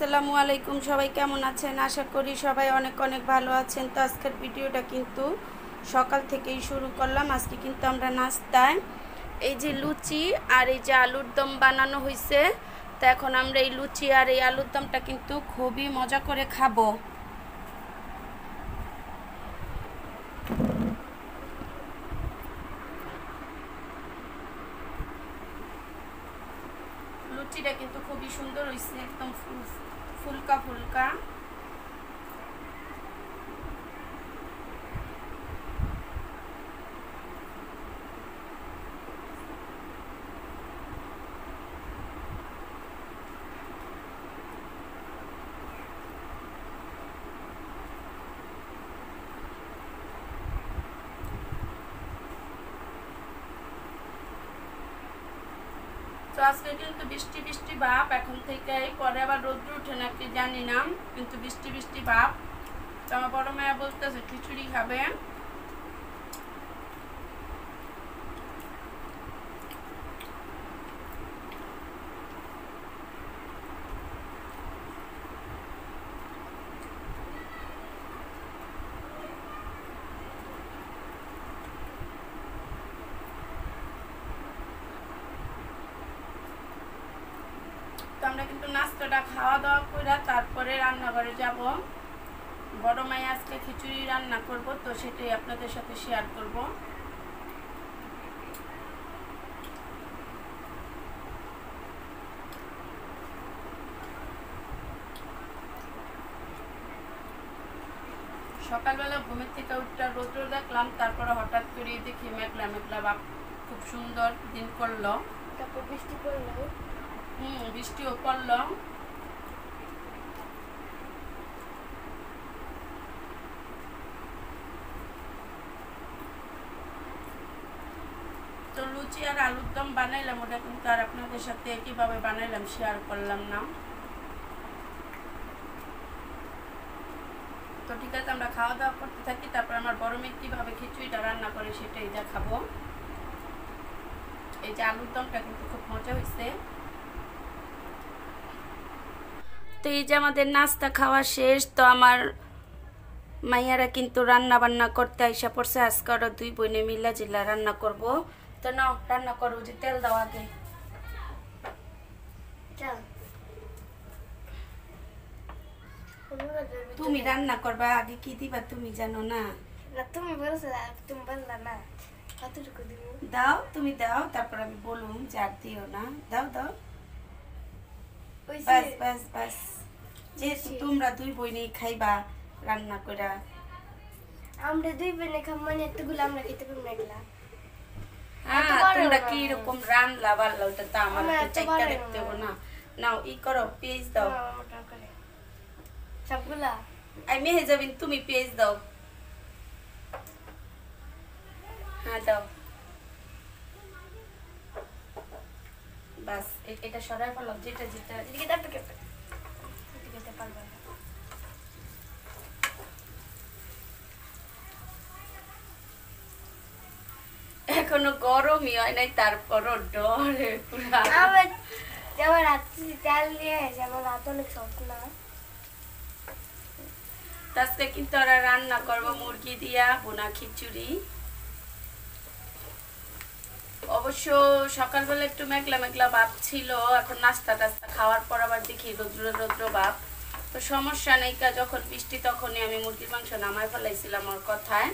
আসসালামু আলাইকুম, সবাই কেমন আছেন? আশা করি সবাই অনেক অনেক ভালো আছেন। তো আজকের ভিডিওটা কিন্তু সকাল থেকেই শুরু করলাম। আজকে কিন্তু আমরা নাস্তায় এই যে লুচি আর এই যে আলুর দম বানানো হয়েছে তো এখন আমরা এই লুচি আর এই আলুর দমটা কিন্তু খুবই মজা করে খাব লুচিটা কিন্তু খুবই সুন্দর হয়েছে একদম ফুল ফুলকা ফুলকা। তো আজকে কিন্তু বৃষ্টি বৃষ্টি ভাব এখন থেকে পরে আবার রোদ্র উঠে নাকি জানি না, কিন্তু বৃষ্টি বৃষ্টি ভাব তো আমার বড় মেয়ে বলতেছে, খিচুড়ি খাবে তো আমরা কিন্তু নাস্তাটা খাওয়া দাওয়া করে তারপরে রান্নাঘরে যাব। বড় মাই আজকে খিচুড়ি রান্না করব, তো সেটাই আপনাদের সাথে শেয়ার করব। সকালবেলা ঘুমের থেকে উঠটা রোদ্র দেখলাম, তারপরে হঠাৎ করে দেখি মেঘলা মেঘলা বাপ, খুব সুন্দর দিন করল। তারপর বৃষ্টি পড়ল। বৃষ্টিও পড়ল তো লুচি আর আলুর দম বানাইলাম, ওটা কিন্তু আর আপনাদের সাথে বানাইলাম শেয়ার করলাম না। তো ঠিক আছে, আমরা খাওয়া দাওয়া করতে থাকি, তারপর আমার মেয়ে কীভাবে খিচুড়িটা রান্না করে সেটাই দেখাবো। এই যে আলুর দমটা কিন্তু খুব মজা হয়েছে তো এই যে আমাদের নাস্তা খাওয়া শেষ তো আমার মাইয়ারা কিন্তু রান্না বান্না করতে আইসা পড়ছে। আজকে ওরা দুই বোনে মিলা জিলা রান্না করব। তো নাও রান্না করব যে তেল দাও আগে। তুমি রান্না করবা আগে কি দিবা তুমি জানো না? তুমি তুমি বললা না। দাও তুমি দাও তারপর আমি বলুন যে আর দিও না। দাও দাও। বাস বাস বাস। যেহেতু তোমরা দুই খাইবা রান্না আমরা দুই বোনে খাম মানে এতগুলো আমরা খেতে পারব না এগুলা। হ্যাঁ তোমরা কি রকম রান্না বাড়লা ওটা তো আমার দেখতে হবে না। নাও ই করো পেজ দাও। করে। সবগুলা? মেহে যাবেন তুমি পেজ দাও। হ্যাঁ দাও। বাস এটা সরাই যেটা যেটা এদিকে দাও তো কেটে এদিকে খেতে পারব না। এখনও গরমই হয় নাই তারপরও ডরে পুরা। আমার রাত্রি তেল দিয়ে যেমন রাত অনেক শক্ত না আজকে কিন্তু ওরা রান্না করব মুরগি দিয়া বোনা খিচুড়ি। অবশ্য সকালবেলা একটু মেঘলা মেঘলা ভাব ছিল, এখন নাস্তা টাস্তা খাওয়ার পর আবার দেখি রৌদ্র রৌদ্র ভাব। তো সমস্যা নেই কা, যখন বৃষ্টি তখনই আমি মুরগির মাংস নামায় ফেলাইছিলাম ওর কথায়।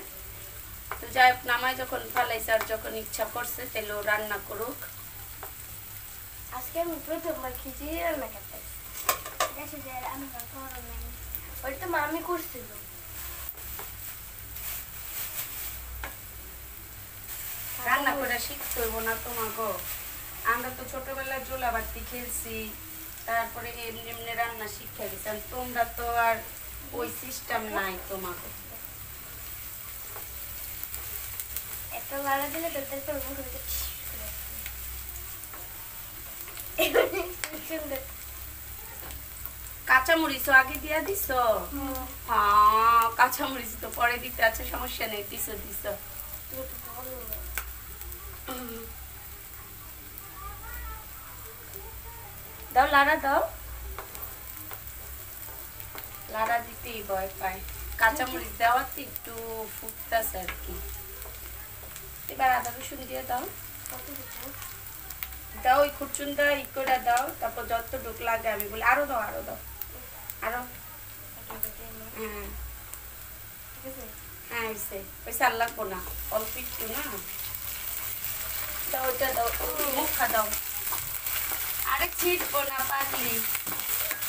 তো যাই হোক নামায় যখন ফেলাইছে আর যখন ইচ্ছা করছে তাহলে ও রান্না করুক। আজকে আমি প্রথমবার খিচুড়ি রান্না করতে আমি ওইটা মামি করছিল রান্না করে শিখতে হইব না তোমাকে আমরা তো ছোটবেলায় জোলা বাতি খেলছি তারপরে এমনি এমনি রান্না শিক্ষা গেছিলাম তোমরা তো আর ওই সিস্টেম নাই তোমাকে একটা লাড়া দিলে তো তেলটা ওরকম করে দিচ্ছে। সুন্দর। কাঁচামরিচ আগে দিয়া হুম। হ্যাঁ কাঁচামরিচ তো পরে দিতে আছে সমস্যা নেই বলো না। দাও, লাড়া দাও। লাড়া দিতেই ভয় পায়। কাঁচামরিচ দেওয়াতে একটু ফুটতেছে আর কি। এবার আদা রসুন দিয়ে দাও। দাও ওই খুচুনটা ই করে দাও। তারপর যতটুক লাগে আমি বলি, আরও দাও আরও দাও। আরও। হ্যাঁ। হ্যাঁ লাগবো না। অল্প একটু না দাও ওইটা দাও। মুখা দাও। আরে ছিটবো না, পানি।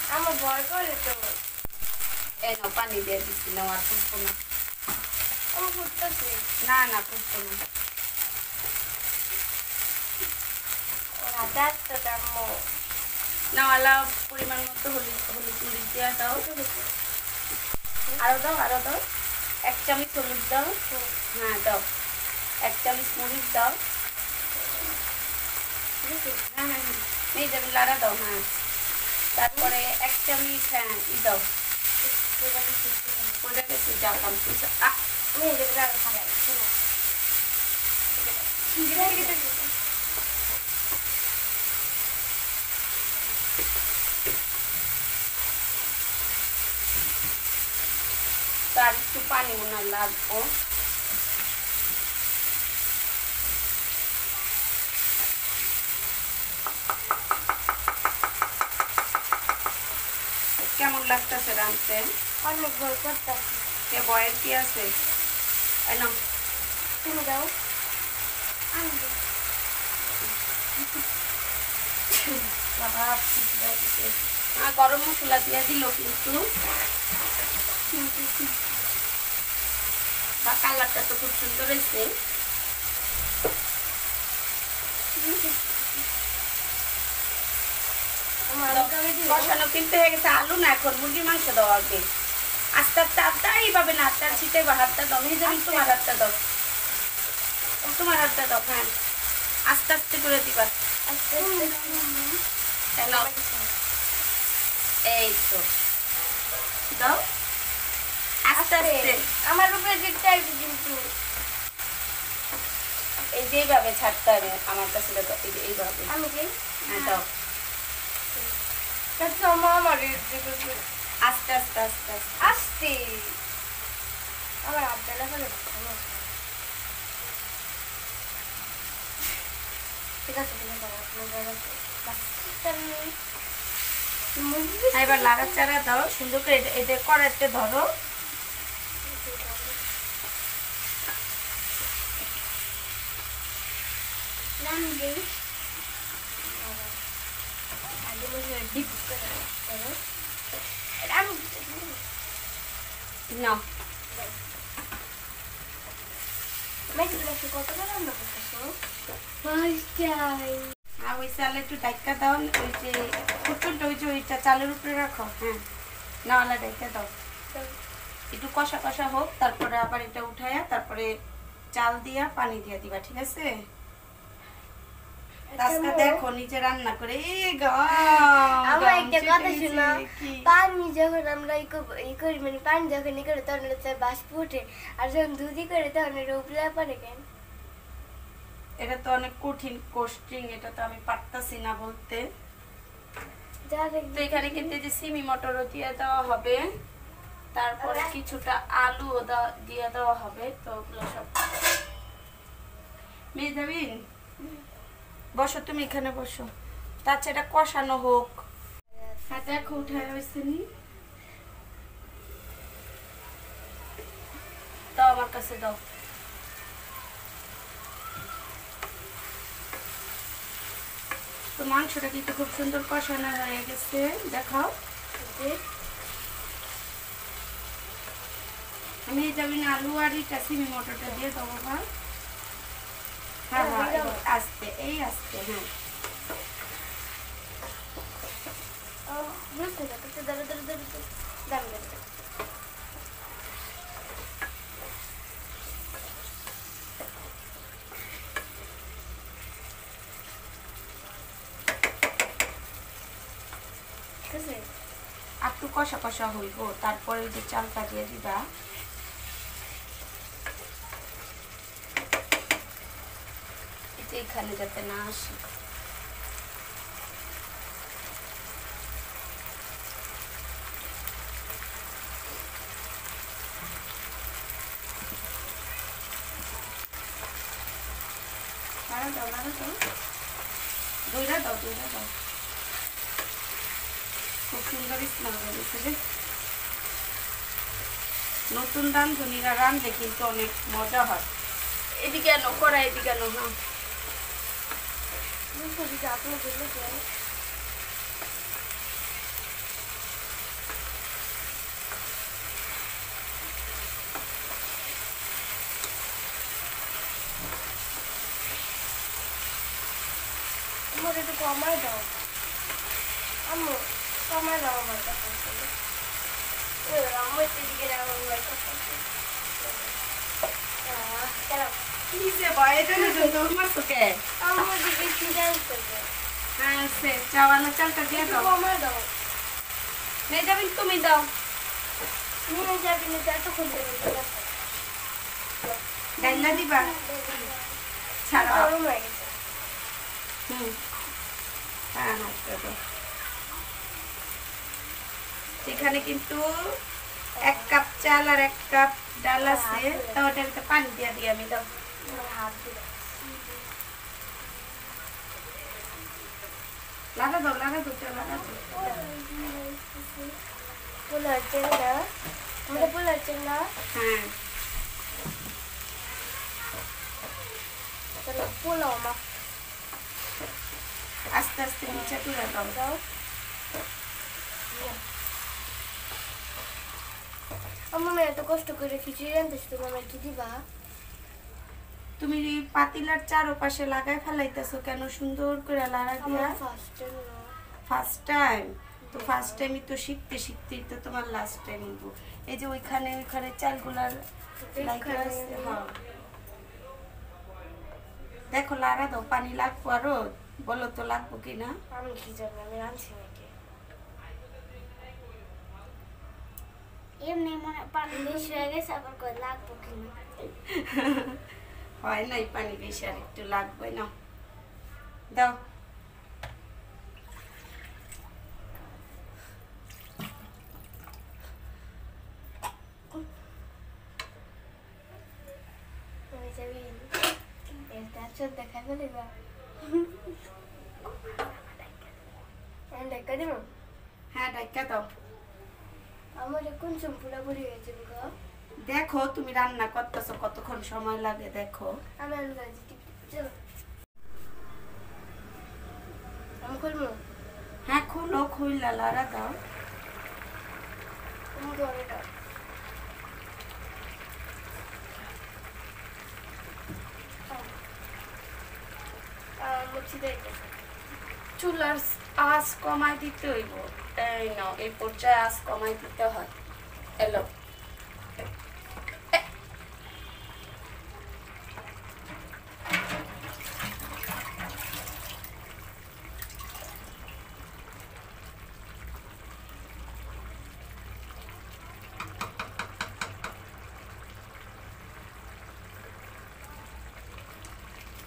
আমার ভয় করে তো। এই নাও, পানি দিয়ে দিচ্ছি, নাও, আর ফুটবো না। আমার ফুটতেছে না না ফুটবো না। পরিমাণ মতো হলুদ হলুদ মরিচ দিয়ে দাও। আরও দাও আরও দাও। এক চামচ হলুদ দাও। হ্যাঁ দাও। এক চামচ মরিচ দাও। হ্যাঁ হ্যাঁ হ্যাঁ নিয়ে যাবেন লাড়া দাও হ্যাঁ তারপরে এক চামচ হ্যাঁ ই দাও ওটা গেছে যা কাম করছে। আহ, তার একটু পানি মনে হয় লাগবো কেমন লাগতেছে রাঁধতে? অনেক ভয় করতেছি কে বয়ের কি আছে? নাও, তুমি। আহ, গরম মশলা দিয়ে দিল কিন্তু। বা কালারটা তো খুব সুন্দর হয়েছে আমার আলুটা আমি দিই। কষানো কিন্তু হয়ে গেছে আলু না এখন মুরগির মাংস দাও আগে আস্তে আস্তে আস্তে এইভাবে না আস্তে ছিটে বা হাতটা দাও। নিয়ে যাবেন তোমার হাতটা দাও। তোমার হাতটা দাও হ্যাঁ। আস্তে আস্তে করে দিবা। এই তো। দাও। আস্তে আস্তে। আমার উপরে দিকটা কিন্তু। এই যে এইভাবে ছাড়তে হবে আমার কাছে এইভাবে। আমি দিই হ্যাঁ দাও তাতে আমার আমার দিকে আস্তে আস্তে আস্তে আস্তে আমার আবদালা ফেলে ঠিক আছে ঠিক আছে আপনার জায়গাতে বাস মুরগি এবার লাড়াচাড়া দাও সুন্দর করে এটা- কড়াইতে ধরো নাম দেই রান্না করতেছো আর ওই চালে একটু দাও ওই যে ওই যে ওইটা চালের উপরে রাখো হ্যাঁ নাওয়ালা দাও একটু কষা কষা হোক তারপরে আবার এটা উঠায়া তারপরে চাল দিয়া পানি দিয়া দিবা ঠিক আছে আজকে দেখো নিজে রান্না করে। আমার একটা কথা শোনো পানি যখন আমরা ই করি মানে পানি যখন ই করি তখন হচ্ছে বাষ্প ওঠে। আর যখন দুধি করে তখন এটা উপরে পারে কেন? এটা তো অনেক কঠিন কোস্টিং এটা তো আমি পারতাছি না বলতে। তো এখানে কিন্তু এই যে সিমি মটরও দিয়ে দেওয়া হবে। তারপরে কিছুটা আলুও দেওয়া- দিয়ে দেওয়া হবে তো ওগুলো সব। মেজাবিন বসো তুমি এখানে বসো। চেয়ে এটা কষানো হোক। হ্যাঁ দেখো উঠায় হয়েছে নি। দাও আমার কাছে দাও। তো মাংসটা কিন্তু খুব সুন্দর কষানো হয়ে গেছে। দেখাও। আমি এই আলু আর ইটা সিমি মটরটা দিয়ে দেবো বাবা হ্যাঁ হ্যাঁ আস্তে এই আস্তে হ্যাঁ। একটু কষা কষা হইব তারপরে যে চালটা দিয়ে দিবা। যাতে না আসে। নতুন দাও মারা রান দইটা তো খুব কিন্তু অনেক মজা হয়। এদিকে নকরা এদিকে আনো হ্যাঁ। বুঝতে দিদি আপনার জন্য যাই আমার একটু কমায় দাও আম্মু কমায় দাও আমার কাছে আম্মু এদিকে আমার কাছে কেন কিসে ভয় এটা না দৌড় মারছো কে আমার দিকে খিদে আসতেছে হ্যাঁ সে চাওয়ালা চালটা দিয়ে দাও কমায় দাও নিয়ে যাবেন তুমি দাও নিয়ে যাবি না এতক্ষণ দিবা ছাড়া গরম হয়ে গেছে হুম হ্যাঁ হ্যাঁ এখানে কিন্তু এক কাপ চাল আর এক কাপ ডাল আছে তো ওটার পানি দিয়ে দিই আমি দাও আমার হাত দিলে লাগা দাও লাগা দাও চাল লাগা দাও পোলার চেনা আমরা পোলার চেনা হ্যাঁ তাহলে পোলাও মা আস্তে আস্তে নিচে তুলে দাও দাও আমার এত কষ্ট করে খিচুড়ি রান্ধিস তুমি আমার কি দিবা তুমি পাতিলার চারপাশে লাগাই ফেলাইতেছো কেন? সুন্দর করে লাড়া দিয়া। ফার্স্ট টাইম তো ফার্স্ট টাইমই তো শিখতে শিখতেই তো তোমার লাস্ট টাইম হইব। এই যে ওইখানে ওইখানে চালগুলার হ্যাঁ। দেখো লাড়া দাও পানি লাগবো আরও? বলো তো লাগবো কি না? আমি কি জানি আমি রাঁধছি নাকি? এমনি মনে পানি বেশি হয়ে গেছে আবার কই লাগবো কিনা হয় নাই পানি বেশি আর একটু লাগবে না। দাও। হ্যাঁ ডাক্কা দাও। আমার কোন সম্পুরা পড়ে গেছে গো? দেখো তুমি রান্না করতেছো কতক্ষণ সময় লাগে দেখো। হ্যাঁ খুলো খুললা লাড়া দাও। চুলার আঁচ কমাই দিতে হইব। এই নাও এই পর্যায়ে আঁচ কমাই দিতে হয়। এলো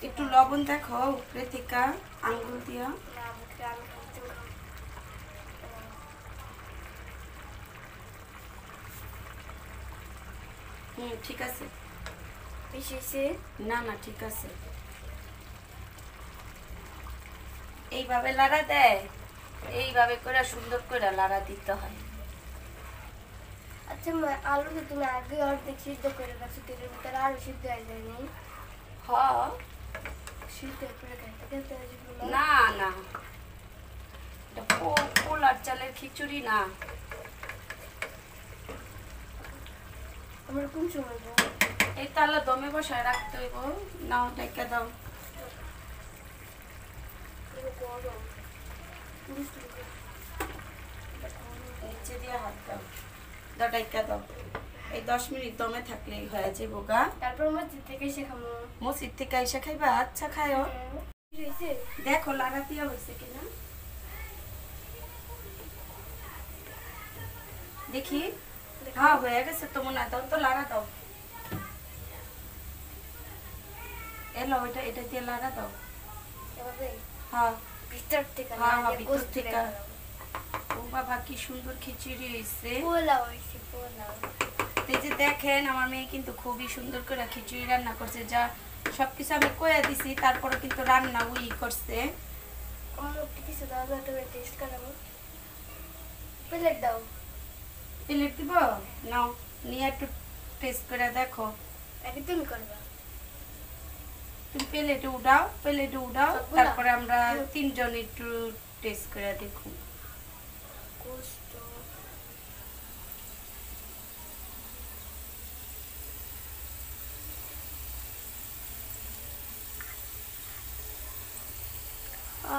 একটু লবণ দেখো উপরে থেকে আঙ্গুল দিয়া। হুম ঠিক আছে। না না ঠিক আছে। এইভাবে লাড়া দেয় এইভাবে করে সুন্দর করে লাড়া দিতে হয়। আচ্ছা মা আলুকে তুমি আগে অর্ধেক সিদ্ধ করে রাখছো তেলের ভিতরে আলু সিদ্ধ হয়ে যায়নি হ সিদ্ধ করে খেতে খেতে আসবে না না। এটা পোলার চালের খিচুড়ি না। কোন সময়? এই তালা দমে বসায় রাখতে হইব নাও ডেকে দাও। নিচে দিয়ে হাত দাও। দাও ডেকে দাও। এই দশ মিনিট দমে থাকলেই হয়ে যাব গা তারপর মসজিদ থেকে শেখামো মসজিদ থেকে এসে খাইবা আচ্ছা খায়ও দেখো লাড়া দিয়া হয়েছে কিনা। দেখি। হ্যাঁ হয়ে গেছে তো মনে হয় দাও তো লাড়া দাও। এলো ওইটা এটা দিয়ে লাড়া দাও। হ্যাঁ। ভিতর থেকে হ্যাঁ, হ্যাঁ, ভিতর থেকে। ও বাবা কি সুন্দর খিচুড়ি হয়েছে। পোলাও হয়েছে পোলাও। এই যে দেখেন আমার মেয়ে কিন্তু খুবই সুন্দর করে খিচুড়ি রান্না করছে যা সব কিছু আমি কয়ে দিছি তারপরে কিন্তু রান্না উই করছে। প্লেট দাও। প্লেট দিব? নাও নিয়ে একটু টেস্ট করে দেখো। আগে তুমি করবা। তুমি প্লেটে উঠাও প্লেটে উঠাও তারপরে আমরা তিনজন একটু টেস্ট করে দেখুন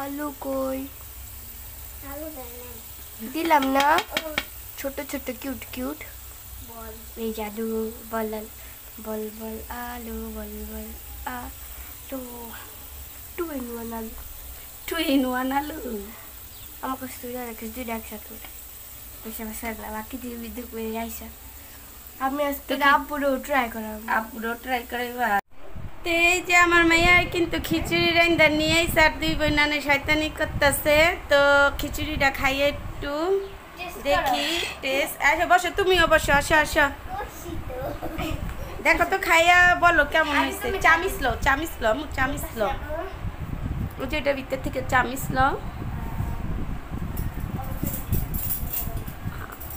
কষ্ট আলু কই আলু দিলাম না ছোট ছোট কিউট কিউট বল এই জাদু বল বল বল আলু বল বল আলু টু ইন ওয়ান আলু টু ইন ওয়ান আলু আমাকে স্টুডিও রেখে দুইটা একসাথে পয়সা পয়সা লাগলাম বাকি দিয়ে বিদ্যুৎ করে যাইছে আমি আজকে আব্বুরও ট্রাই করাম আপুরও ট্রাই করাইবা তো এই যে আমার মাইয়া কিন্তু খিচুড়ি রান্দা নিয়ে স্যার দুই বইনানে শয়তানি করতেছে। তো খিচুড়িটা খাইয়ে একটু। দেখি টেস্ট আসো বসো তুমিও বসো আসো আসো। দেখো তো খাইয়া বলো কেমন হয়েছে। চামিস লো চামিস লো মুখ চামিস লো ওই যে এটা ভিতর থেকে চামিস লো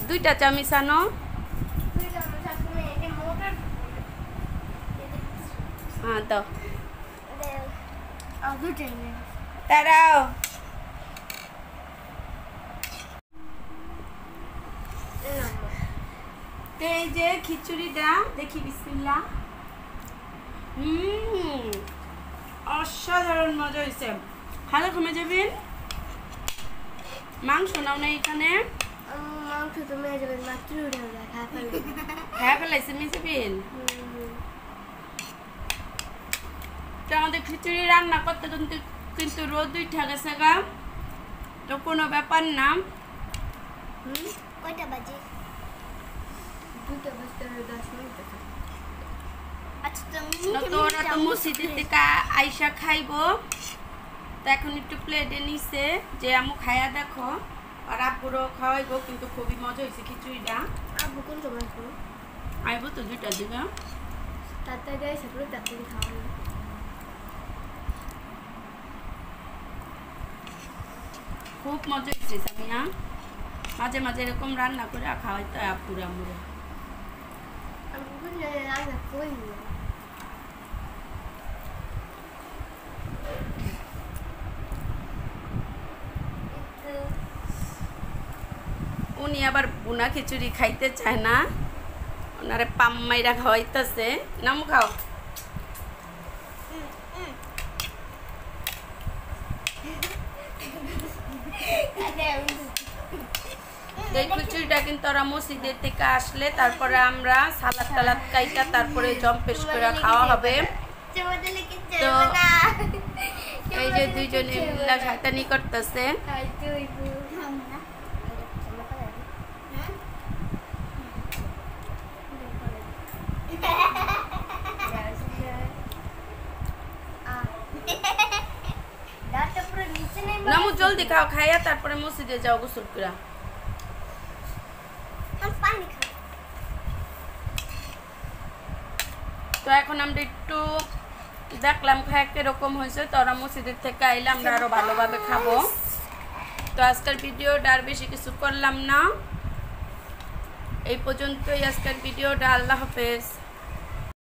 দুইটা চামিস আনো। হ্যাঁ দাও। তো এই যে খিচুড়িটা দেখি বিসমিল্লা হুম অসাধারণ মজা হয়েছে। ভালো কমে যাবেন? মাংস নাও না এখানে। মাংস তুমি যাবে মাত্র হ্যাঁ ফেলাইছে মিশাবিন তো আমাদের খিচুড়ি রান্না করতে কিন্তু কিন্তু রোদ উঠে গেছে গা। তো কোনো ব্যাপার না। কয়টা বাজে? দুটো বাজতে দশ মিনিট আচ্ছা তো মসজিদের থেকে আইসা খাইবো। তো এখন একটু প্লেটে নিছে যে আমু খায়া দেখো। আর আব্বুরও খাওয়াইবো কিন্তু খুবই মজা হয়েছে খিচুড়িটা। আব্বু কোন সময় আইবো তো দুইটা দিবে। তাড়াতাড়ি তাড়াতাড়ি খুব মজা হয়েছে সামিয়া মাঝে মাঝে এরকম রান্না করে খাওয়াইতে হয় আব্বুরে আমুরে উনি আবার বুনা খিচুড়ি খাইতে চায় না। ওনারে পাম্মাইরা খাওয়াইতেছে। নামু খাও। তো এই খিচুড়িটা কিন্তু ওরা মসজিদের থেকে আসলে তারপরে আমরা সালাদ টালাদ কাইটা তারপরে জম্পেশ করে খাওয়া হবে। তো এই যে দুইজনে মিল্লা শয়তানি করতেছে। নামু জলদি খাও খাইয়া তারপরে মসজিদে যাও গোসল করে তো এখন আমরা একটু দেখলাম খায় কীরকম হয়েছে। তো ওরা থেকে আইলে আমরা আরও ভালোভাবে খাব। তো আজকের ভিডিওটা আর বেশি কিছু করলাম না। এই পর্যন্তই আজকের ভিডিওটা। আল্লাহ হাফেজ।